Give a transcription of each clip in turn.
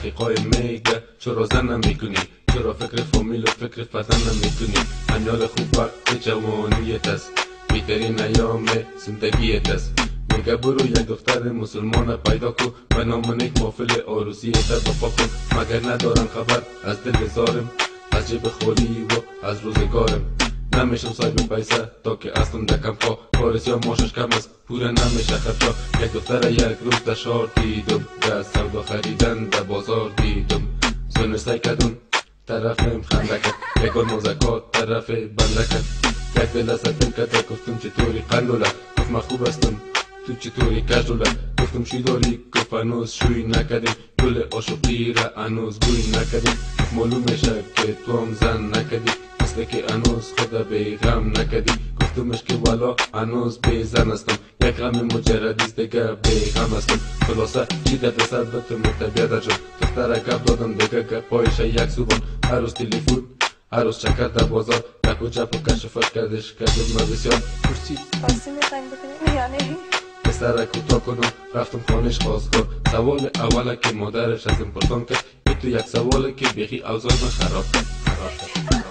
رفیقای میگه. چرا زن می‌کنی چرا فکر فامیل و فکر فتن می‌کنی انیال خوب وقت جوانیت است بیترین ایام زندگیت است میگه برو یک دختر مسلمان پیدا کو و نام نیک مافل آروسیت بپا کن مگر ندارم خبر؟ از دل زارم. از جیب خالی و از روزگارم. نمیشم صاحب پیسه تا که اصلا دکم پا پارس یا ماشش کم است پوره نمیشه خطا یک دختر یک روز در شار دیدم در سودا خریدن در بازار دیدم سنرسای کدون طرف نیم خنده کرد یکان موزکات طرف بنده کرد یک دل ستم کرد گفتم چطوری قندوله گفت من خوب هستم تو چطوری کجوله گفتم چی داری گفت هنوز شوی نکردیم گل عاشقی را هنوز بوی نکردیم معلوم میشه که تو هم زن نکردی مثل که هنوز خدا به غم نکردی. گفتمش که والا هنوز به زن هستم. یک غم مجردیست دیگه به غم هستم. خلاصه چی در سر به تو متبیده جان دختر گپ دادم دیگه گپایش یک زبان. هر روز تلفون هر روز چکر در بازار. و جپ و کشفت کردش کردم من بسیار پرسید. خواستی می‌خوایم بکنیم یا نه پسر کوتاه کنم. رفتم خانش خواستگار سوال اوله که مادرش از پرسان کرد. تو یک سواله که بیخی اوضاع من خراب کرد.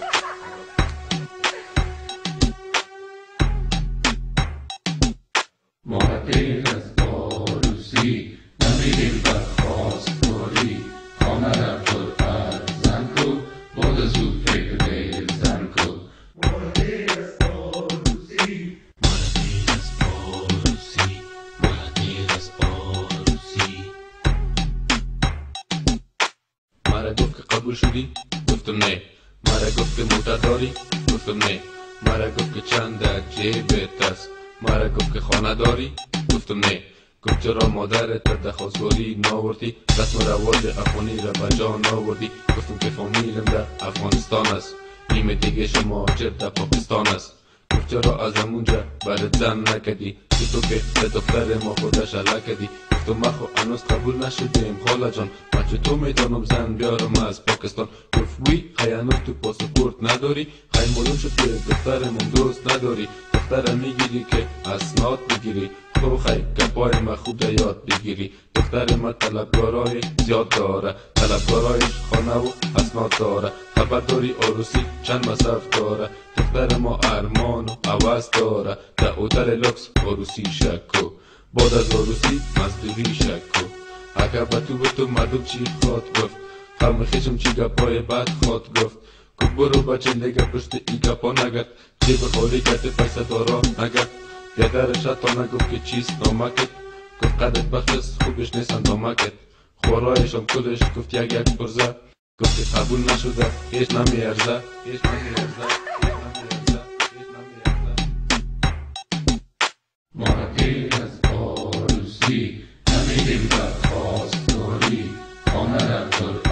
معطل از عروسی نمیریم بر خواستگاری خانه را پر از زن کو بعد از او فکر زن کو معطل از عروسی معطل از عروسی معطل از عروسی مرا گفت قبول شدی؟ گفتم نه. مرا گفت که موتر گفتم نه. مرا گفت چند در جیبت است مرا گفت که خانه داری؟ گفتم نه گفت چرا مادرت در دخواستگاری ناوردی. رسم رواج افغانی را به ناوردی گفتم که فامیلم در افغانستان است. نیم دیگه شما در پاکستان است. گفت چرا از همونجا برات زن نکدی که تو که به دختر ما خودش علا کدی گفتم ما خو هنوز قبول نشدیم خاله جان. من چطور می‌تونم زن بیارم از پاکستان. گفت وی خی تو پاسپورت نداری. خی معلوم شد که دخترمون دوست نداری. دختر می‌گیری که اسناد بگیری. خب خی گپای ما خوب یاد بگیری. دختر ما طلبگارای زیاد داره. طلبگارایش خانه و اسناد داره. خبر داری چند مصرف داره. دختر ما ارمان و عوض داره. در اوتل لکس عروسی شکو بعد از عروسی مزدوری شکو اگر به تو تو مردم چی خواد گفت. خم خیشم چی گپای بد خواد گفت. گفت برو بچه نگه پشت ای گپا نگرد جیب خالی کرده پیسه دارا نگرد پدرش حتی نگفت که چیست نامکت گفت قدت بخص خوبش نیست اندامکت خورایشم کلش گفت یک یک پرزه گفت که قبول نشده هیچ نمیارزه هیچ نمیارزه معطل از عروسی نمیریم بر خواستگاری خانه را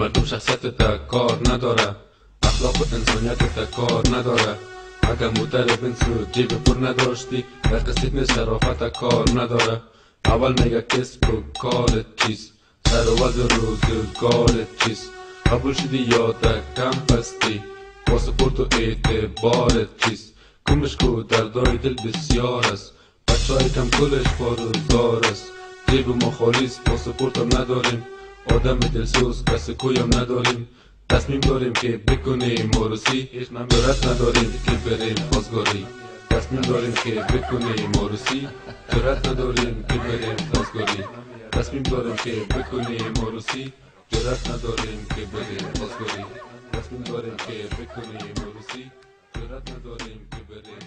مردم شخصیت کار نداره. اخلاق و انسانیت کار نداره. اگر موتر بنسو جیب پر نداشتی در قصد نیست شرافت کار نداره. اول میگه کسب و کارت چیست؟ سر و وضع روزگارت چیست؟ قبول شدی یا کم پستی پاسپورت و اعتبارت چیست؟ کمش کو دردای دل بسیار است. بچه های کم کلش پاروزار است. جیب ما خالی است پاسپورت هم نداریم. آدم دلسوز کس کویم نداریم. تصمیم داریم که بکنیم عروسی جرات نداریم که بریم خواستگاری تصمیم داریم که بکنیم عروسی جرات نداریم که بریم خواستگاری تصمیم داریم که بکنیم عروسی جرات نداریم که بریم خواستگاری تصمیم داریم که بکنیم عروسی جرات نداریم که بریم